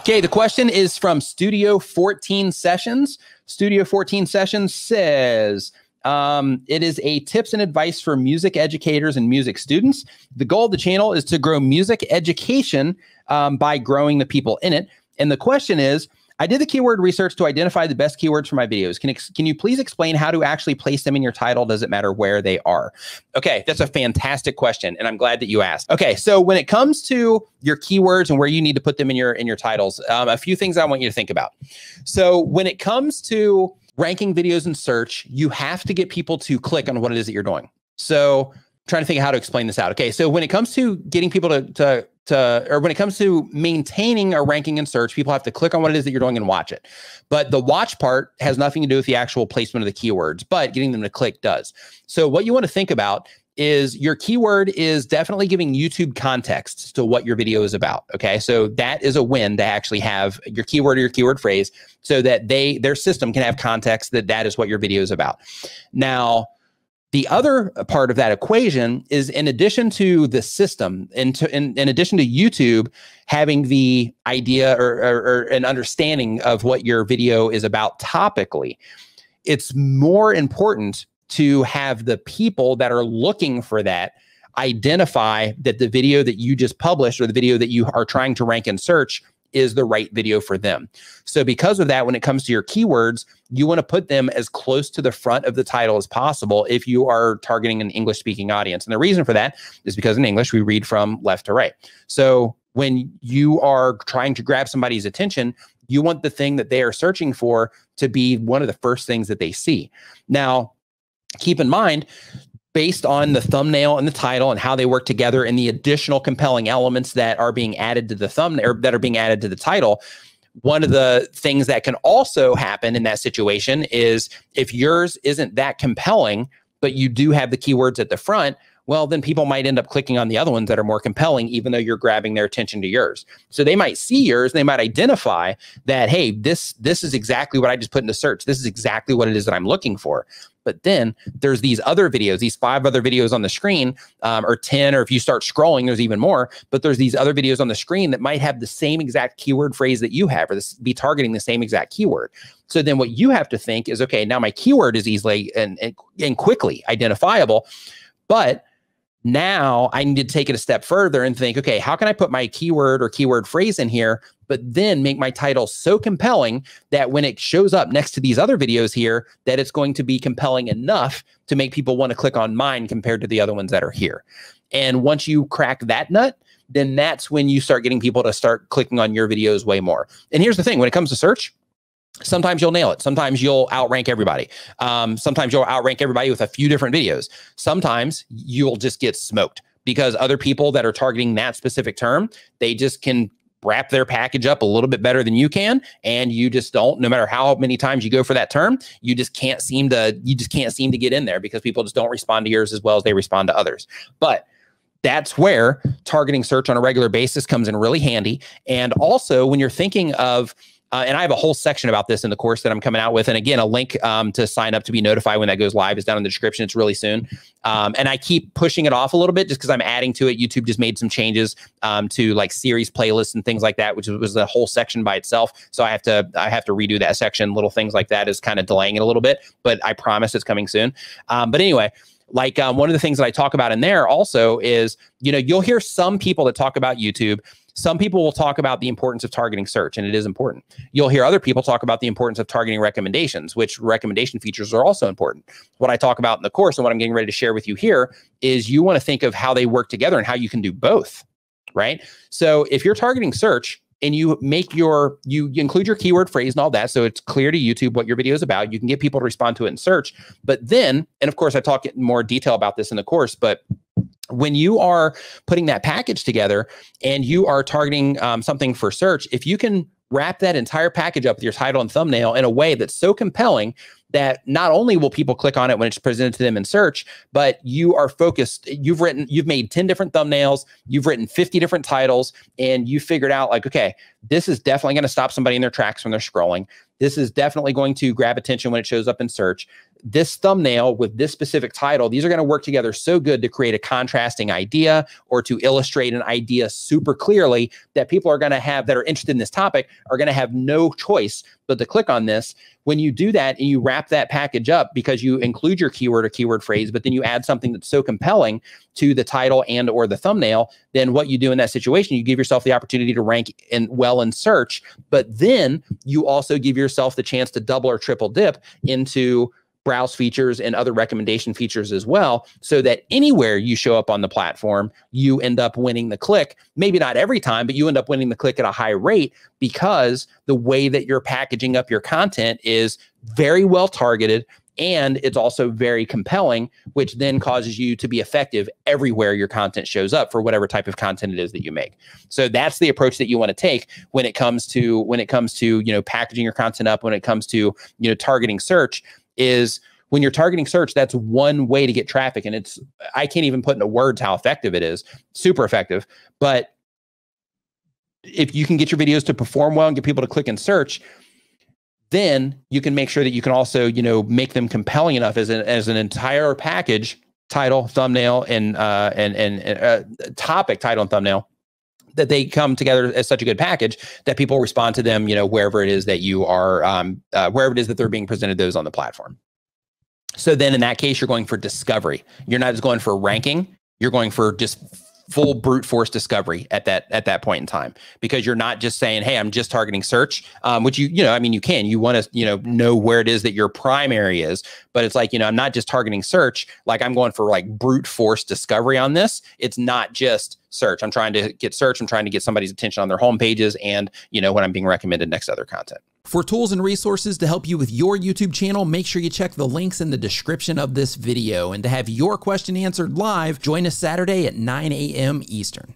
Okay, the question is from Studio 14 Sessions. Studio 14 Sessions says, um, it is a tips and advice for music educators and music students. The goal of the channel is to grow music education um, by growing the people in it. And the question is, I did the keyword research to identify the best keywords for my videos. Can, can you please explain how to actually place them in your title? Does it matter where they are? Okay, that's a fantastic question, and I'm glad that you asked. Okay, so when it comes to your keywords and where you need to put them in your in your titles, um, a few things I want you to think about. So when it comes to ranking videos in search, you have to get people to click on what it is that you're doing. So trying to think how to explain this out. Okay, so when it comes to getting people to, to to or when it comes to maintaining a ranking in search, people have to click on what it is that you're doing and watch it. But the watch part has nothing to do with the actual placement of the keywords, but getting them to click does. So what you want to think about is your keyword is definitely giving YouTube context to what your video is about. Okay. So that is a win to actually have your keyword or your keyword phrase so that they, their system can have context that that is what your video is about. Now, the other part of that equation is in addition to the system, in, to, in, in addition to YouTube having the idea or, or, or an understanding of what your video is about topically, it's more important to have the people that are looking for that identify that the video that you just published or the video that you are trying to rank in search is the right video for them. So because of that, when it comes to your keywords, you want to put them as close to the front of the title as possible if you are targeting an English speaking audience. And the reason for that is because in English, we read from left to right. So when you are trying to grab somebody's attention, you want the thing that they are searching for to be one of the first things that they see. Now, keep in mind, based on the thumbnail and the title and how they work together and the additional compelling elements that are being added to the thumbnail that are being added to the title one of the things that can also happen in that situation is if yours isn't that compelling but you do have the keywords at the front well, then people might end up clicking on the other ones that are more compelling, even though you're grabbing their attention to yours. So they might see yours, they might identify that, hey, this this is exactly what I just put in the search. This is exactly what it is that I'm looking for. But then there's these other videos, these five other videos on the screen, um, or 10, or if you start scrolling, there's even more. But there's these other videos on the screen that might have the same exact keyword phrase that you have, or this, be targeting the same exact keyword. So then what you have to think is, okay, now my keyword is easily and, and, and quickly identifiable. But now I need to take it a step further and think, okay, how can I put my keyword or keyword phrase in here, but then make my title so compelling that when it shows up next to these other videos here, that it's going to be compelling enough to make people want to click on mine compared to the other ones that are here. And once you crack that nut, then that's when you start getting people to start clicking on your videos way more. And here's the thing when it comes to search, sometimes you'll nail it. Sometimes you'll outrank everybody. Um, sometimes you'll outrank everybody with a few different videos. Sometimes you'll just get smoked because other people that are targeting that specific term, they just can wrap their package up a little bit better than you can and you just don't no matter how many times you go for that term you just can't seem to you just can't seem to get in there because people just don't respond to yours as well as they respond to others. But that's where targeting search on a regular basis comes in really handy. And also when you're thinking of uh, and I have a whole section about this in the course that I'm coming out with. And again, a link um, to sign up to be notified when that goes live is down in the description. It's really soon. Um, and I keep pushing it off a little bit just because I'm adding to it. YouTube just made some changes um, to like series playlists and things like that, which was a whole section by itself. So I have to I have to redo that section. Little things like that is kind of delaying it a little bit, but I promise it's coming soon. Um, but anyway like um, one of the things that I talk about in there also is, you know, you'll hear some people that talk about YouTube some people will talk about the importance of targeting search, and it is important. You'll hear other people talk about the importance of targeting recommendations, which recommendation features are also important. What I talk about in the course and what I'm getting ready to share with you here is you want to think of how they work together and how you can do both, right? So if you're targeting search, and you make your you, include your keyword phrase and all that so it's clear to youtube what your video is about. You can get people to respond to it in search. But then and of course i talk in more detail about this in the course but when you are putting that package together and you are targeting um, something for search, if you can wrap that entire package up with your title and thumbnail in a way that's so compelling that not only will people click on it when it's presented to them in search, but you are focused. You've written, you've made 10 different thumbnails, you've written 50 different titles, and you figured out like, okay, this is definitely going to stop somebody in their tracks when they're scrolling. This is definitely going to grab attention when it shows up in search. This thumbnail with this specific title, these are going to work together so good to create a contrasting idea or to illustrate an idea super clearly that people are going to have that are interested in this topic are going to have no choice but to click on this. When you do that and you wrap that package up because you include your keyword or keyword phrase, but then you add something that's so compelling to the title and or the thumbnail, then what you do in that situation, you give yourself the opportunity to rank in well in search, but then you also give yourself the chance to double or triple dip into browse features and other recommendation features as well so that anywhere you show up on the platform you end up winning the click. Maybe not every time but you end up winning the click at a high rate because the way that you're packaging up your content is very well targeted and it's also very compelling which then causes you to be effective everywhere your content shows up for whatever type of content it is that you make so that's the approach that you want to take when it comes to when it comes to you know packaging your content up when it comes to you know targeting search is when you're targeting search, that's one way to get traffic. And it's, I can't even put into words how effective it is, super effective. But if you can get your videos to perform well and get people to click and search, then you can make sure that you can also, you know, make them compelling enough as an, as an entire package, title, thumbnail, and, uh, and, and, uh, topic, title, and thumbnail that they come together as such a good package that people respond to them, you know, wherever it is that you are, um, uh, wherever it is that they're being presented those on the platform. So then in that case, you're going for discovery. You're not just going for ranking. You're going for just full brute force discovery at that at that point in time. Because you're not just saying hey i'm just targeting search um, which you you know i mean you can. You want to you know know where it is that your primary is. But it's like you know i'm not just targeting search. Like i'm going for like brute force discovery on this. It's not just search. I'm trying to get search. I'm trying to get somebody's attention on their home pages and you know when i'm being recommended next other content for tools and resources to help you with your YouTube channel, make sure you check the links in the description of this video. And to have your question answered live, join us Saturday at 9 a.m. Eastern.